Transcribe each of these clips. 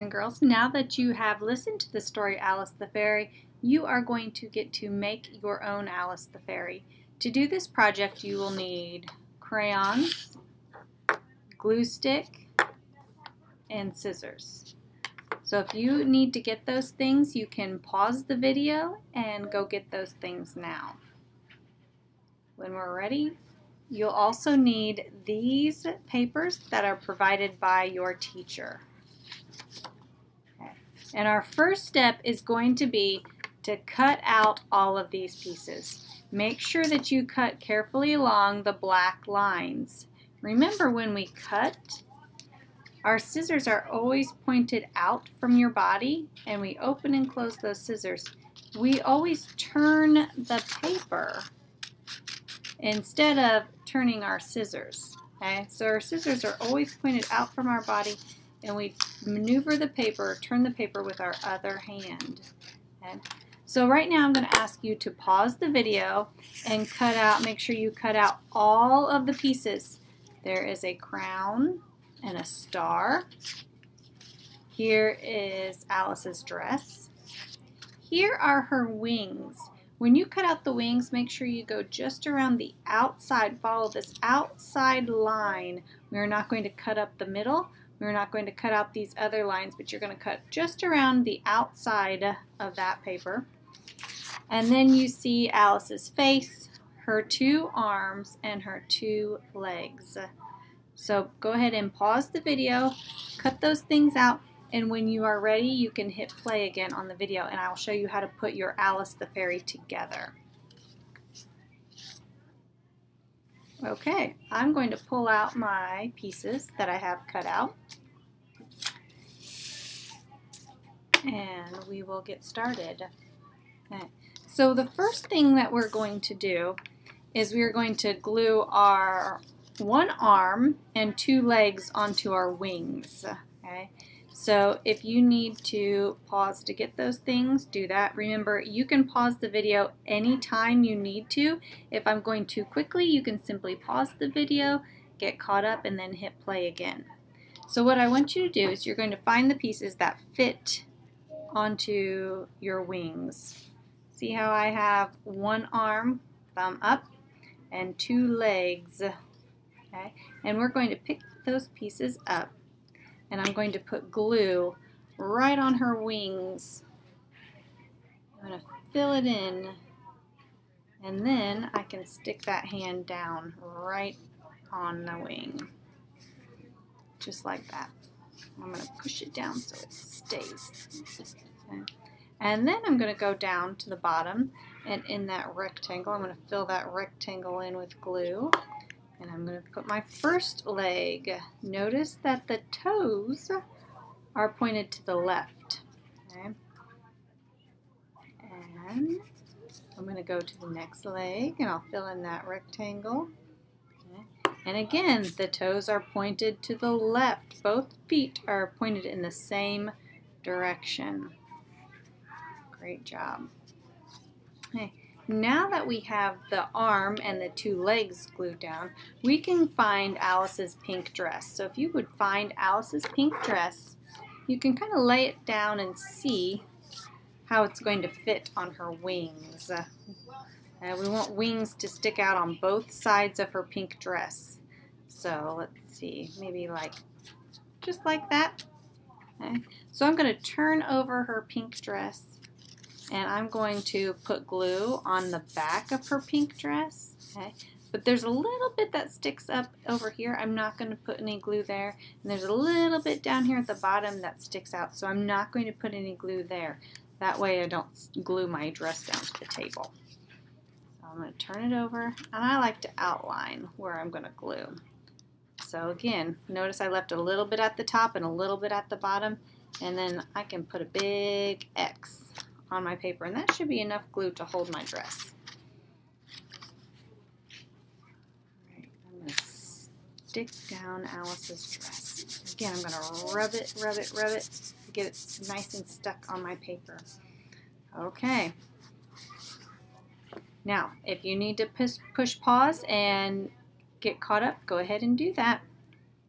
and girls, now that you have listened to the story Alice the Fairy, you are going to get to make your own Alice the Fairy. To do this project, you will need crayons, glue stick, and scissors. So if you need to get those things, you can pause the video and go get those things now. When we're ready, you'll also need these papers that are provided by your teacher. And our first step is going to be to cut out all of these pieces. Make sure that you cut carefully along the black lines. Remember when we cut, our scissors are always pointed out from your body and we open and close those scissors. We always turn the paper instead of turning our scissors. Okay, so our scissors are always pointed out from our body and we maneuver the paper, turn the paper with our other hand. Okay? So right now I'm going to ask you to pause the video and cut out, make sure you cut out all of the pieces. There is a crown and a star. Here is Alice's dress. Here are her wings. When you cut out the wings, make sure you go just around the outside, follow this outside line. We're not going to cut up the middle. We're not going to cut out these other lines, but you're going to cut just around the outside of that paper. And then you see Alice's face, her two arms, and her two legs. So go ahead and pause the video, cut those things out, and when you are ready, you can hit play again on the video, and I will show you how to put your Alice the Fairy together. Okay, I'm going to pull out my pieces that I have cut out. And we will get started. Okay. So the first thing that we're going to do is we're going to glue our one arm and two legs onto our wings. Okay. So if you need to pause to get those things, do that. Remember, you can pause the video anytime you need to. If I'm going too quickly, you can simply pause the video, get caught up, and then hit play again. So what I want you to do is you're going to find the pieces that fit onto your wings. See how I have one arm, thumb up, and two legs. Okay, and we're going to pick those pieces up and I'm going to put glue right on her wings. I'm going to fill it in and then I can stick that hand down right on the wing just like that. I'm going to push it down so it stays. Okay. And then I'm going to go down to the bottom and in that rectangle I'm going to fill that rectangle in with glue and I'm going to put my first leg. Notice that the toes are pointed to the left. Okay? And I'm going to go to the next leg and I'll fill in that rectangle. Okay? And again, the toes are pointed to the left. Both feet are pointed in the same direction. Great job. Okay. Now that we have the arm and the two legs glued down, we can find Alice's pink dress. So if you would find Alice's pink dress, you can kind of lay it down and see how it's going to fit on her wings. Uh, we want wings to stick out on both sides of her pink dress. So let's see, maybe like just like that. Okay. So I'm going to turn over her pink dress and I'm going to put glue on the back of her pink dress. Okay, but there's a little bit that sticks up over here. I'm not going to put any glue there. And there's a little bit down here at the bottom that sticks out, so I'm not going to put any glue there. That way I don't glue my dress down to the table. So I'm going to turn it over, and I like to outline where I'm going to glue. So again, notice I left a little bit at the top and a little bit at the bottom, and then I can put a big X on my paper, and that should be enough glue to hold my dress. Right, I'm going to stick down Alice's dress. Again, I'm going to rub it, rub it, rub it get it nice and stuck on my paper. Okay. Now, if you need to push, push pause and get caught up, go ahead and do that.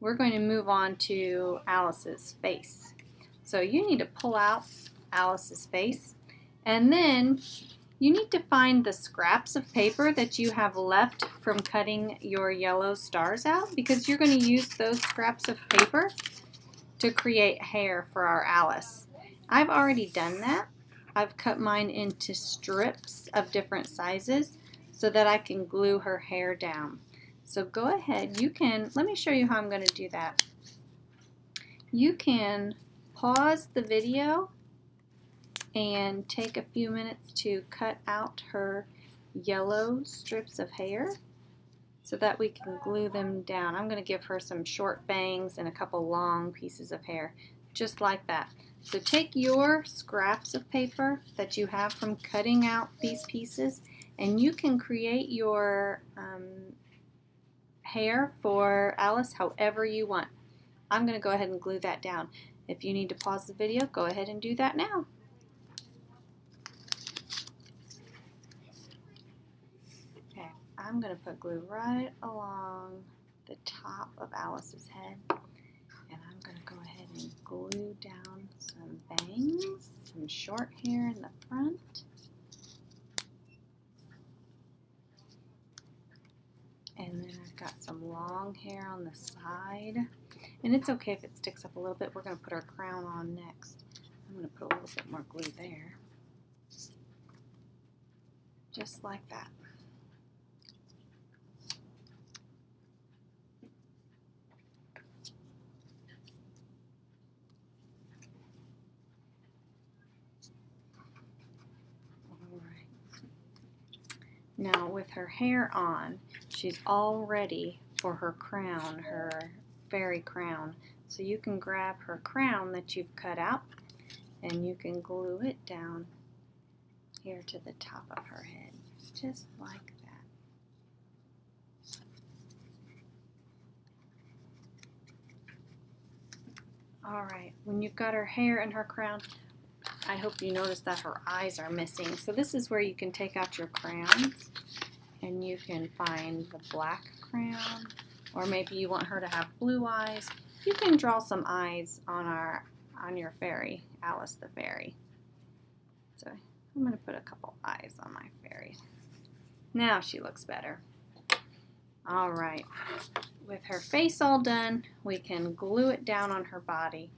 We're going to move on to Alice's face. So you need to pull out Alice's face and then you need to find the scraps of paper that you have left from cutting your yellow stars out because you're going to use those scraps of paper to create hair for our Alice. I've already done that. I've cut mine into strips of different sizes so that I can glue her hair down. So go ahead, you can, let me show you how I'm going to do that. You can pause the video and take a few minutes to cut out her yellow strips of hair so that we can glue them down. I'm going to give her some short bangs and a couple long pieces of hair, just like that. So take your scraps of paper that you have from cutting out these pieces and you can create your um, hair for Alice however you want. I'm going to go ahead and glue that down. If you need to pause the video, go ahead and do that now. I'm going to put glue right along the top of Alice's head. And I'm going to go ahead and glue down some bangs, some short hair in the front. And then I've got some long hair on the side. And it's okay if it sticks up a little bit. We're going to put our crown on next. I'm going to put a little bit more glue there. Just like that. Now with her hair on, she's all ready for her crown, her fairy crown. So you can grab her crown that you've cut out and you can glue it down here to the top of her head, just like that. All right, when you've got her hair and her crown, I hope you notice that her eyes are missing. So this is where you can take out your crayons and you can find the black crayon or maybe you want her to have blue eyes. You can draw some eyes on our on your fairy, Alice the fairy. So I'm going to put a couple eyes on my fairy. Now she looks better. All right, with her face all done, we can glue it down on her body.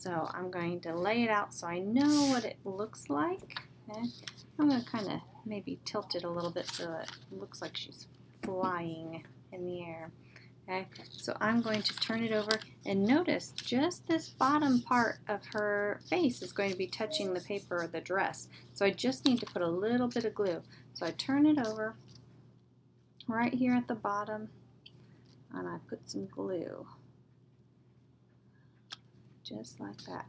So I'm going to lay it out so I know what it looks like. I'm going to kind of maybe tilt it a little bit so it looks like she's flying in the air. Okay, so I'm going to turn it over and notice just this bottom part of her face is going to be touching the paper or the dress. So I just need to put a little bit of glue. So I turn it over right here at the bottom and I put some glue just like that.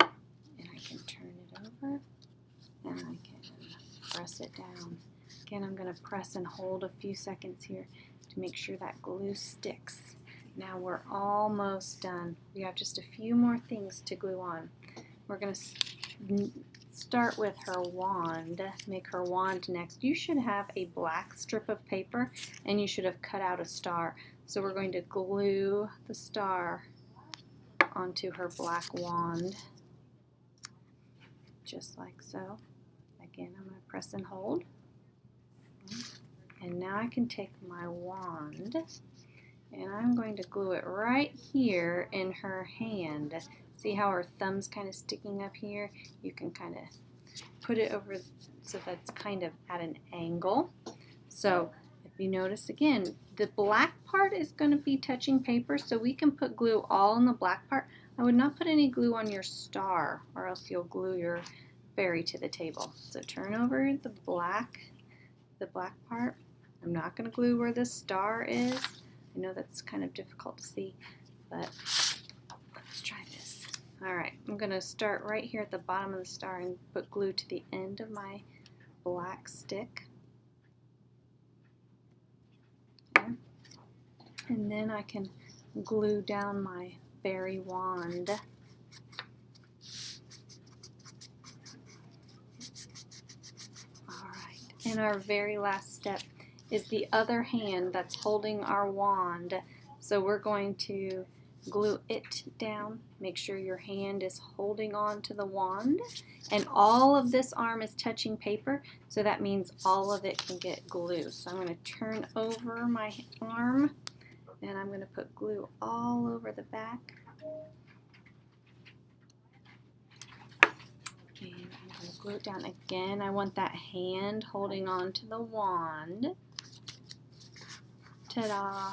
And I can turn it over and I can press it down. Again, I'm going to press and hold a few seconds here to make sure that glue sticks. Now we're almost done. We have just a few more things to glue on. We're going to start with her wand, make her wand next. You should have a black strip of paper and you should have cut out a star. So we're going to glue the star onto her black wand, just like so. Again, I'm going to press and hold. And now I can take my wand and I'm going to glue it right here in her hand. See how her thumb's kind of sticking up here? You can kind of put it over so that's kind of at an angle. So you notice again, the black part is going to be touching paper, so we can put glue all in the black part. I would not put any glue on your star, or else you'll glue your fairy to the table. So turn over the black, the black part. I'm not going to glue where the star is. I know that's kind of difficult to see, but let's try this. All right, I'm going to start right here at the bottom of the star and put glue to the end of my black stick. And then I can glue down my fairy wand. Alright, and our very last step is the other hand that's holding our wand. So we're going to glue it down. Make sure your hand is holding on to the wand and all of this arm is touching paper so that means all of it can get glue. So I'm going to turn over my arm and I'm going to put glue all over the back. And I'm going to glue it down again. I want that hand holding on to the wand. Ta-da!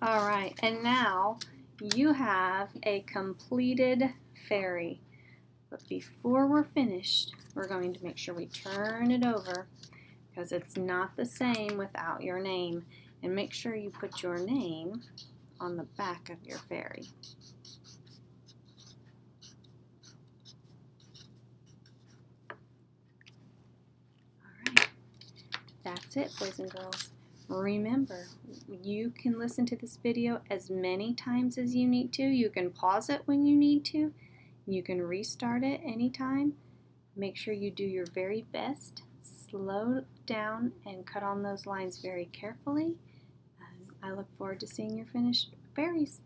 All right, and now you have a completed fairy. But before we're finished, we're going to make sure we turn it over because it's not the same without your name. And make sure you put your name on the back of your fairy. All right, that's it, boys and girls. Remember, you can listen to this video as many times as you need to. You can pause it when you need to. You can restart it anytime. Make sure you do your very best. Slow down and cut on those lines very carefully. I look forward to seeing your finished berries.